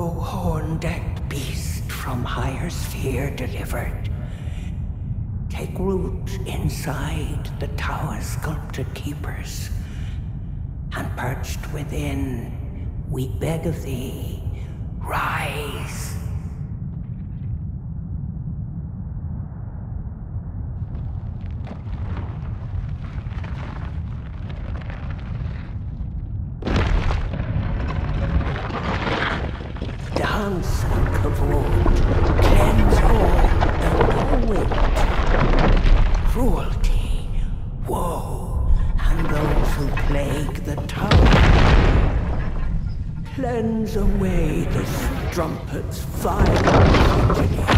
horn-decked beast from higher sphere delivered. Take root inside the tower's sculpted keepers, and perched within, we beg of thee, rise. Dance and kavod, cleanse all and poet. Cruelty, woe, and those who plague the tower. Cleanse away the strumpet's vile.